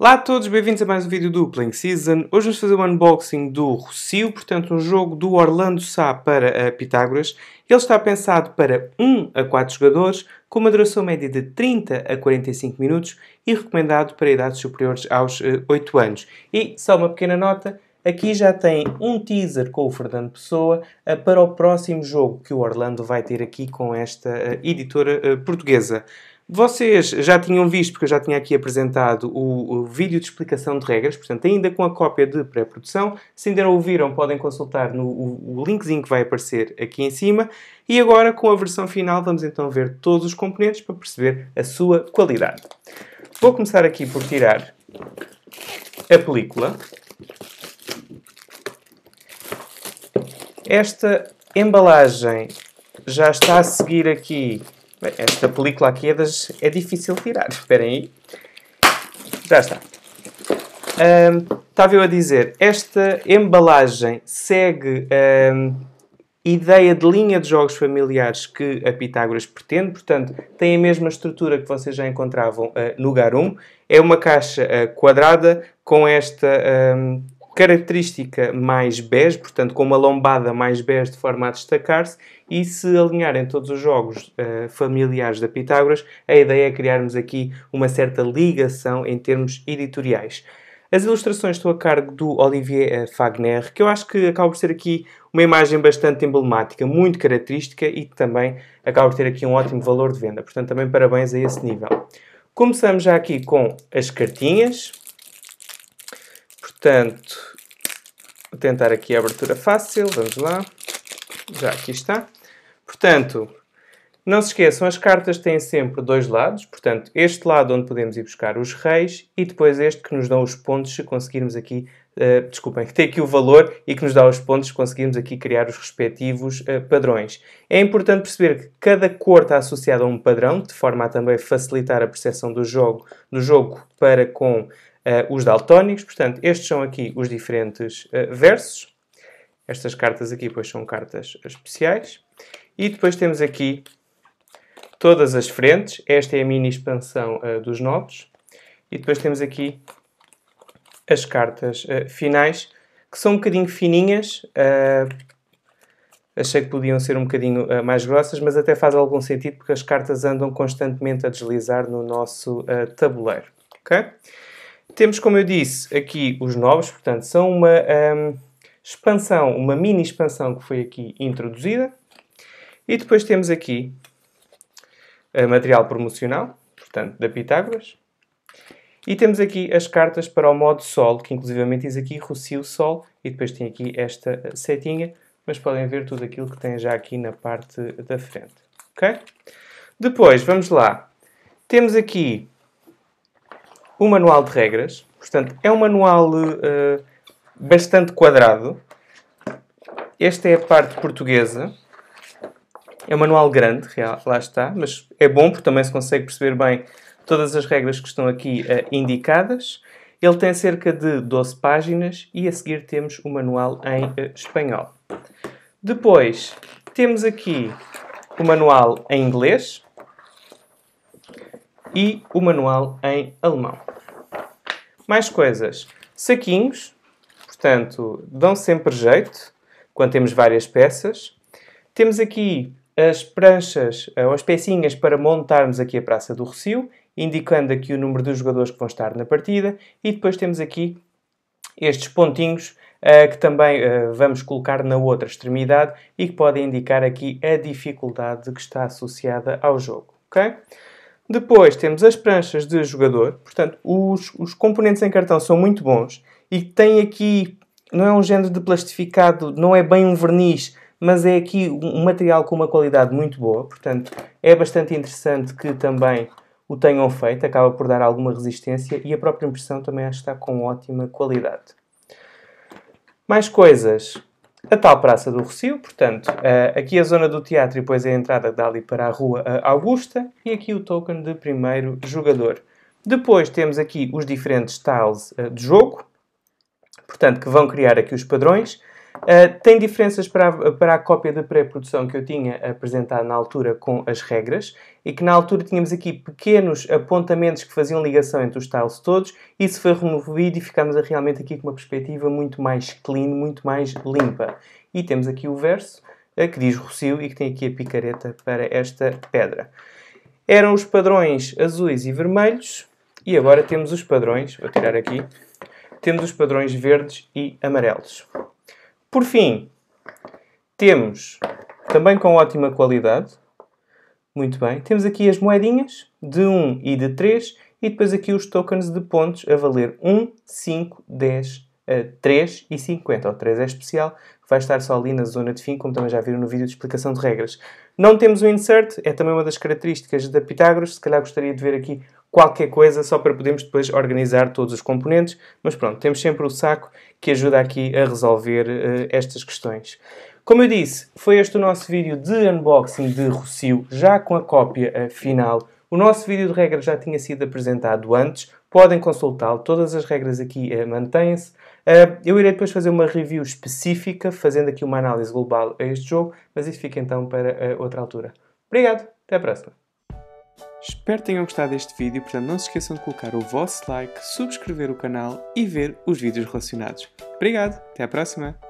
Olá a todos, bem-vindos a mais um vídeo do Playing Season. Hoje vamos fazer o um unboxing do Rocio, portanto um jogo do Orlando Sá para a Pitágoras. Ele está pensado para 1 a 4 jogadores, com uma duração média de 30 a 45 minutos e recomendado para idades superiores aos uh, 8 anos. E, só uma pequena nota, aqui já tem um teaser com o Fernando Pessoa uh, para o próximo jogo que o Orlando vai ter aqui com esta editora portuguesa. Vocês já tinham visto, porque eu já tinha aqui apresentado o, o vídeo de explicação de regras, portanto, ainda com a cópia de pré-produção. Se ainda não ouviram, podem consultar no o, o linkzinho que vai aparecer aqui em cima. E agora, com a versão final, vamos então ver todos os componentes para perceber a sua qualidade. Vou começar aqui por tirar a película. Esta embalagem já está a seguir aqui Bem, esta película aqui é, das, é difícil tirar. Esperem aí. Já está. Um, estava eu a dizer, esta embalagem segue um, ideia de linha de jogos familiares que a Pitágoras pretende, portanto, tem a mesma estrutura que vocês já encontravam uh, no Garum. É uma caixa uh, quadrada com esta um, característica mais bege, portanto com uma lombada mais bege de forma a destacar-se, e se alinharem todos os jogos uh, familiares da Pitágoras, a ideia é criarmos aqui uma certa ligação em termos editoriais. As ilustrações estão a cargo do Olivier eh, Fagner, que eu acho que acaba por ser aqui uma imagem bastante emblemática, muito característica e que também acaba por ter aqui um ótimo valor de venda. Portanto, também parabéns a esse nível. Começamos já aqui com as cartinhas. Portanto, vou tentar aqui a abertura fácil, vamos lá. Já aqui está. Portanto, não se esqueçam, as cartas têm sempre dois lados. Portanto, este lado onde podemos ir buscar os reis e depois este que nos dão os pontos se conseguirmos aqui... Uh, desculpem, que tem aqui o valor e que nos dá os pontos se conseguirmos aqui criar os respectivos uh, padrões. É importante perceber que cada cor está associada a um padrão, de forma a também facilitar a percepção do jogo, do jogo para com uh, os daltónicos. Portanto, estes são aqui os diferentes uh, versos. Estas cartas aqui, pois, são cartas especiais. E depois temos aqui todas as frentes. Esta é a mini expansão uh, dos nodos. E depois temos aqui as cartas finais, que são um bocadinho fininhas. achei que podiam ser um bocadinho mais grossas, mas até faz algum sentido porque as cartas andam constantemente a deslizar no nosso tabuleiro. ok? Temos, como eu disse, aqui os novos, portanto, são uma um, expansão, uma mini expansão que foi aqui introduzida. E depois temos aqui uh, material promocional, portanto, da Pitágoras. E temos aqui as cartas para o modo Sol, que inclusivamente diz aqui Rocio Sol, e depois tem aqui esta setinha, mas podem ver tudo aquilo que tem já aqui na parte da frente. Ok? Depois, vamos lá. Temos aqui o manual de regras. Portanto, é um manual uh, bastante quadrado. Esta é a parte portuguesa. É um manual grande, lá está, mas é bom porque também se consegue perceber bem todas as regras que estão aqui uh, indicadas. Ele tem cerca de 12 páginas e a seguir temos o manual em uh, espanhol. Depois temos aqui o manual em inglês, e o manual em alemão. Mais coisas. Saquinhos, portanto, dão sempre jeito quando temos várias peças. Temos aqui as pranchas, ou as pecinhas para montarmos aqui a Praça do Recio, indicando aqui o número dos jogadores que vão estar na partida. E depois temos aqui estes pontinhos uh, que também uh, vamos colocar na outra extremidade e que podem indicar aqui a dificuldade que está associada ao jogo. ok? Depois temos as pranchas de jogador, portanto, os, os componentes em cartão são muito bons e tem aqui, não é um género de plastificado, não é bem um verniz, mas é aqui um material com uma qualidade muito boa, portanto, é bastante interessante que também o tenham feito, acaba por dar alguma resistência e a própria impressão também está com ótima qualidade. Mais coisas a tal Praça do Rocio, portanto, aqui a zona do teatro e depois a entrada dali para a Rua Augusta e aqui o token de primeiro jogador. Depois temos aqui os diferentes tiles uh, de jogo, portanto, que vão criar aqui os padrões. Uh, tem diferenças para a, para a cópia de pré-produção que eu tinha apresentado na altura com as regras e que na altura tínhamos aqui pequenos apontamentos que faziam ligação entre os tiles todos. Isso foi removido e ficamos realmente aqui com uma perspectiva muito mais clean, muito mais limpa. E temos aqui o verso uh, que diz Rocio e que tem aqui a picareta para esta pedra. Eram os padrões azuis e vermelhos e agora temos os padrões, vou tirar aqui, temos os padrões verdes e amarelos. Por fim, temos também com ótima qualidade. Muito bem. Temos aqui as moedinhas de 1 e de 3 e depois aqui os tokens de pontos a valer 1, 5, 10, 3 e 50. O 3 é especial, vai estar só ali na zona de fim, como também já viram no vídeo de explicação de regras. Não temos o insert, é também uma das características da Pitágoras. Se calhar gostaria de ver aqui qualquer coisa só para podermos depois organizar todos os componentes. Mas pronto, temos sempre o saco que ajuda aqui a resolver uh, estas questões. Como eu disse, foi este o nosso vídeo de unboxing de Rocio, já com a cópia uh, final. O nosso vídeo de regras já tinha sido apresentado antes, podem consultá-lo, todas as regras aqui uh, mantêm-se. Uh, eu irei depois fazer uma review específica, fazendo aqui uma análise global a este jogo, mas isso fica então para outra altura. Obrigado, até a próxima. Espero tenham gostado deste vídeo, portanto não se esqueçam de colocar o vosso like, subscrever o canal e ver os vídeos relacionados. Obrigado, até à próxima!